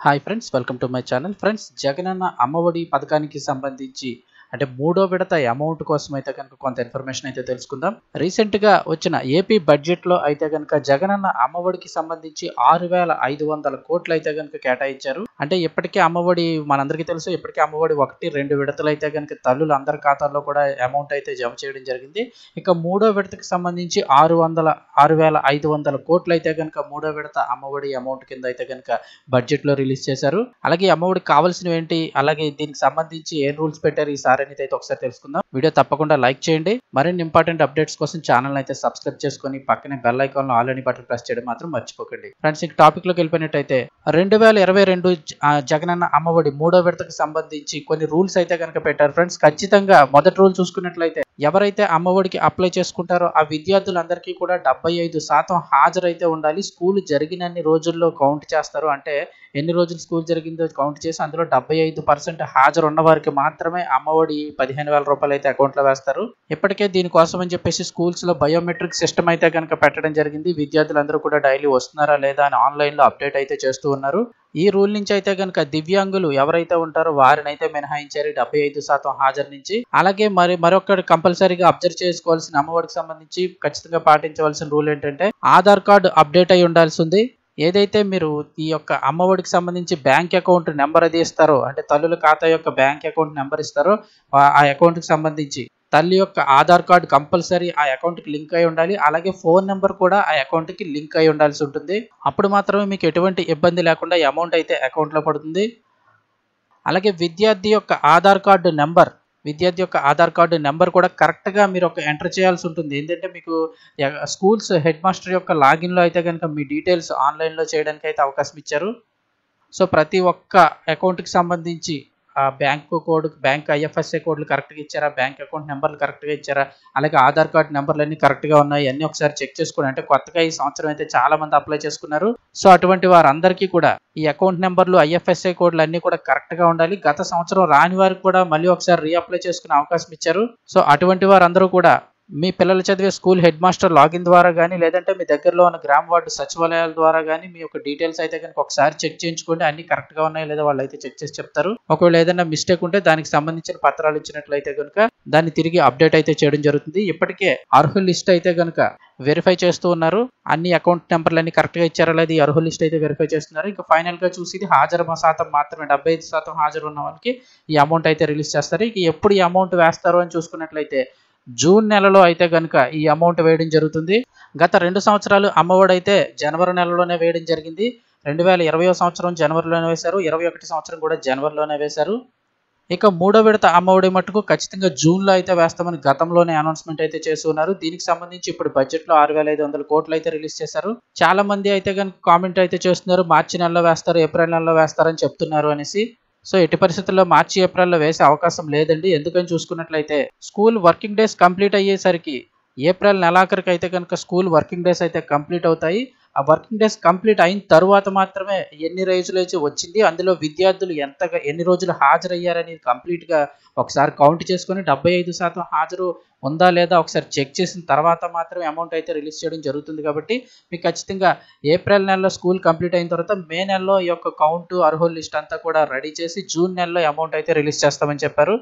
Hi friends welcome to my channel friends Jagananna Ammavodi పథకానికి సంబంధించి అంటే మూడో విడత అమౌంట్ కోసం అయితే కనుక కొంత ఇన్ఫర్మేషన్ అయితే తెలుసుకుందాం. రీసెంట్గా వచ్చిన ఏపీ బడ్జెట్లో అయితే కనుక జగనన్న అమ్మఒడికి సంబంధించి ఆరు వేల ఐదు వందల కోట్లు అయితే కనుక కేటాయించారు. అంటే ఇప్పటికే అమ్మఒడి మనందరికీ తెలుసు ఇప్పటికే అమ్మఒడి ఒకటి రెండు విడతలు అయితే కనుక తల్లులు అందరి ఖాతాల్లో కూడా అమౌంట్ అయితే జమ చేయడం జరిగింది. ఇక మూడో విడతకి సంబంధించి ఆరు వందల ఆరు వేల ఐదు వందల కోట్లు అయితే కనుక మూడో విడత అమ్మఒడి అమౌంట్ కింద అయితే కనుక బడ్జెట్లో రిలీజ్ చేశారు. అలాగే అమ్మఒడికి కావాల్సినవి ఏంటి? అలాగే దీనికి సంబంధించి ఏం రూల్స్ పెట్టారు ఈసారి అనేది అయితే ఒకసారి తెలుసుకుందాం. వీడియో తప్పకుండా లైక్ చేయండి. మరిన్ని ఇంపార్టెంట్ అప్డేట్స్ కోసం ఛానల్ అయితే సబ్స్క్రైబ్ చేసుకొని పక్కనే బెల్ ఐకాన్లో ఆల్ అని బటన్ ప్రెస్ చేయడం మాత్రం మర్చిపోకండి. ఫ్రెండ్స్ ఇంక టాపిక్లోకి వెళ్ళిపోయినట్టయితే రెండు వేల ఇరవై రెండు జగనన్న అమ్మఒడి మూడో విడతకు సంబంధించి కొన్ని రూల్స్ అయితే కనుక పెట్టారు. ఫ్రెండ్స్ ఖచ్చితంగా మొదటి రూల్ చూసుకున్నట్లయితే ఎవరైతే అమ్మఒడికి అప్లై చేసుకుంటారో ఆ విద్యార్థులందరికీ కూడా డెబ్బై ఐదు శాతం హాజరైతే ఉండాలి. స్కూల్ జరిగినన్ని రోజుల్లో కౌంట్ చేస్తారు. అంటే ఎన్ని రోజులు స్కూల్ జరిగిందో కౌంట్ చేసి అందులో డెబ్బై ఐదు పర్సెంట్ హాజరు ఉన్న వారికి మాత్రమే అమ్మఒడి పదిహేను వేల రూపాయలు అయితే అకౌంట్లో వేస్తారు. ఇప్పటికే దీనికోసం అని చెప్పేసి స్కూల్స్లో బయోమెట్రిక్ సిస్టమ్ అయితే కనుక పెట్టడం జరిగింది. విద్యార్థులందరూ కూడా డైలీ వస్తున్నారా లేదా అని ఆన్లైన్లో అప్డేట్ అయితే చేస్తూ ఉన్నారు. ఈ రూల్ నుంచి అయితే కనుక దివ్యాంగులు ఎవరైతే ఉంటారో వారిని అయితే మినహాయించారు. డెబ్బై ఐదు శాతం హాజరు నుంచి. అలాగే మరి మరొకటి కంపల్సరీగా అబ్జర్వ్ చేసుకోవాల్సిన అమ్మఒడికి సంబంధించి ఖచ్చితంగా పాటించవలసిన రూల్ ఏంటంటే ఆధార్ కార్డు అప్డేట్ అయి ఉండాల్సి ఉంది. ఏదైతే మీరు ఈ యొక్క అమ్మఒడికి సంబంధించి బ్యాంక్ అకౌంట్ నెంబర్ అది ఇస్తారో అంటే తల్లుల ఖాతా యొక్క బ్యాంక్ అకౌంట్ నెంబర్ ఇస్తారో ఆ అకౌంట్కి సంబంధించి తల్లి యొక్క ఆధార్ కార్డు కంపల్సరీ ఆ అకౌంట్కి లింక్ అయి ఉండాలి. అలాగే ఫోన్ నెంబర్ కూడా ఆ అకౌంట్కి లింక్ అయి ఉండాల్సి ఉంటుంది. అప్పుడు మాత్రమే మీకు ఎటువంటి ఇబ్బంది లేకుండా అమౌంట్ అయితే అకౌంట్లో పడుతుంది. అలాగే విద్యార్థి యొక్క ఆధార్ కార్డు నెంబర్ విద్యార్థి యొక్క ఆధార్ కార్డు నెంబర్ కూడా కరెక్ట్గా మీరు ఒక ఎంటర్ చేయాల్సి ఉంటుంది. ఏంటంటే మీకు స్కూల్స్ హెడ్ మాస్టర్ యొక్క లాగిన్లో అయితే కనుక మీ డీటెయిల్స్ ఆన్లైన్లో చేయడానికి అయితే అవకాశం ఇచ్చారు. సో ప్రతి ఒక్క అకౌంట్కి సంబంధించి ఆ బ్యాంకు కోడ్ బ్యాంక్ ఐఎఫ్ఎస్ఏ కోడ్లు కరెక్ట్గా ఇచ్చారా? బ్యాంక్ అకౌంట్ నెంబర్లు కరెక్ట్గా ఇచ్చారా? అలాగే ఆధార్ కార్డ్ నెంబర్లు అన్ని కరెక్ట్గా ఉన్నాయి. అన్ని ఒకసారి చెక్ చేసుకోండి అంటే కొత్తగా ఈ సంవత్సరం అయితే చాలా మంది అప్లై చేసుకున్నారు. సో అటువంటి వారందరికీ కూడా ఈ అకౌంట్ నెంబర్లు ఐఎఫ్ఎస్ఐ కోడ్లు అన్ని కూడా కరెక్ట్గా ఉండాలి. గత సంవత్సరం రాని వారికి కూడా మళ్ళీ ఒకసారి రీఅప్లై చేసుకునే అవకాశం ఇచ్చారు. సో అటువంటి వారందరూ కూడా మీ పిల్లలు చదివే స్కూల్ హెడ్ మాస్టర్ లాగిన్ ద్వారా కానీ లేదంటే మీ దగ్గరలో ఉన్న గ్రామ వార్డు సచివాలయాల ద్వారా కానీ మీ యొక్క డీటెయిల్స్ అయితే కనుక ఒకసారి చెక్ చేయించుకోండి. అన్ని కరెక్ట్గా ఉన్నాయో లేదా వాళ్ళు అయితే చెక్ చేసి చెప్తారు. ఒకవేళ ఏదైనా మిస్టేక్ ఉంటే దానికి సంబంధించిన పత్రాలు ఇచ్చినట్లయితే కనుక దాన్ని తిరిగి అప్డేట్ అయితే చేయడం జరుగుతుంది. ఇప్పటికే అర్హుల లిస్ట్ అయితే కనుక వెరిఫై చేస్తూ ఉన్నారు. అన్ని అకౌంట్ నెంబర్లు అన్ని కరెక్ట్గా ఇచ్చారా లేదా ఈ అర్హుల లిస్ట్ అయితే వెరిఫై చేస్తున్నారు. ఇంకా ఫైనల్గా చూసి హాజరు శాతం మాత్రమే డెబ్బై ఐదు శాతం హాజరు ఉన్న వాళ్ళకి ఈ అమౌంట్ అయితే రిలీజ్ చేస్తారు. ఇక ఎప్పుడు ఈ అమౌంట్ వేస్తారు అని చూసుకున్నట్లయితే జూన్ నెలలో అయితే కనుక ఈ అమౌంట్ వేయడం జరుగుతుంది. గత రెండు సంవత్సరాలు అమ్మఒడైతే అయితే జనవరి నెలలోనే వేయడం జరిగింది. రెండు వేల ఇరవై సంవత్సరం జనవరిలోనే వేశారు. ఇరవై ఒకటి సంవత్సరం కూడా జనవరిలోనే వేశారు. ఇక మూడో విడత అమ్మఒడి మట్టుకు ఖచ్చితంగా జూన్లో అయితే వేస్తామని గతంలోనే అనౌన్స్మెంట్ అయితే చేస్తున్నారు దీనికి సంబంధించి ఇప్పుడు బడ్జెట్లో ఆరు వేల ఐదు వందల కోట్లు అయితే రిలీజ్ చేశారు. చాలా మంది అయితే కనుక కామెంట్ అయితే చేస్తున్నారు. మార్చి నెలలో వేస్తారు ఏప్రిల్ నెలలో వేస్తారని చెప్తున్నారు అనేసి. సో ఎట్టి పరిస్థితుల్లో మార్చి ఏప్రిల్లో వేసే అవకాశం లేదండి. ఎందుకని చూసుకున్నట్లయితే స్కూల్ వర్కింగ్ డేస్ కంప్లీట్ అయ్యేసరికి ఏప్రిల్ నెలాఖరికి అయితే కనుక స్కూల్ వర్కింగ్ డేస్ అయితే కంప్లీట్ అవుతాయి. ఆ వర్కింగ్ డేస్ కంప్లీట్ అయిన తర్వాత మాత్రమే ఎన్ని రోజులు అయితే వచ్చింది? అందులో విద్యార్థులు ఎంతగా ఎన్ని రోజులు హాజరయ్యారనేది కంప్లీట్గా ఒకసారి కౌంట్ చేసుకొని డెబ్బై ఐదు శాతం హాజరు ఉందా లేదా ఒకసారి చెక్ చేసిన తర్వాత మాత్రమే అమౌంట్ అయితే రిలీజ్ చేయడం జరుగుతుంది కాబట్టి మీకు ఖచ్చితంగా ఏప్రిల్ నెలలో స్కూల్ కంప్లీట్ అయిన తర్వాత మే నెలలో ఈ యొక్క కౌంట్ అర్హుల లిస్ట్ అంతా కూడా రెడీ చేసి జూన్ నెలలో అమౌంట్ అయితే రిలీజ్ చేస్తామని చెప్పారు.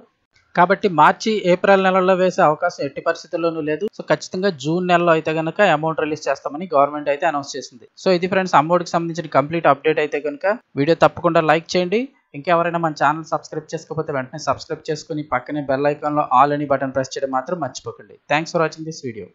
కాబట్టి మార్చి ఏప్రిల్ నెలలో వేసే అవకాశం ఎట్టి పరిస్థితుల్లోనూ లేదు. సో ఖచ్చితంగా జూన్ నెలలో అయితే కనుక అమౌంట్ రిలీజ్ చేస్తామని గవర్నమెంట్ అయితే అనౌన్స్ చేసింది. సో ఇది ఫ్రెండ్స్ అమౌంట్కి సంబంధించిన కంప్లీట్ అప్డేట్ అయితే కనుక వీడియో తప్పకుండా లైక్ చేయండి. ఇంకెవరైనా మన ఛానల్ సబ్స్క్రైబ్ చేసుకోకపోతే వెంటనే సబ్స్క్రైబ్ చేసుకుని పక్కనే బెల్ ఐకాన్లో ఆల్ అని బటన్ ప్రెస్ చేయడం మాత్రం మర్చిపోకండి. Thanks for watching this video.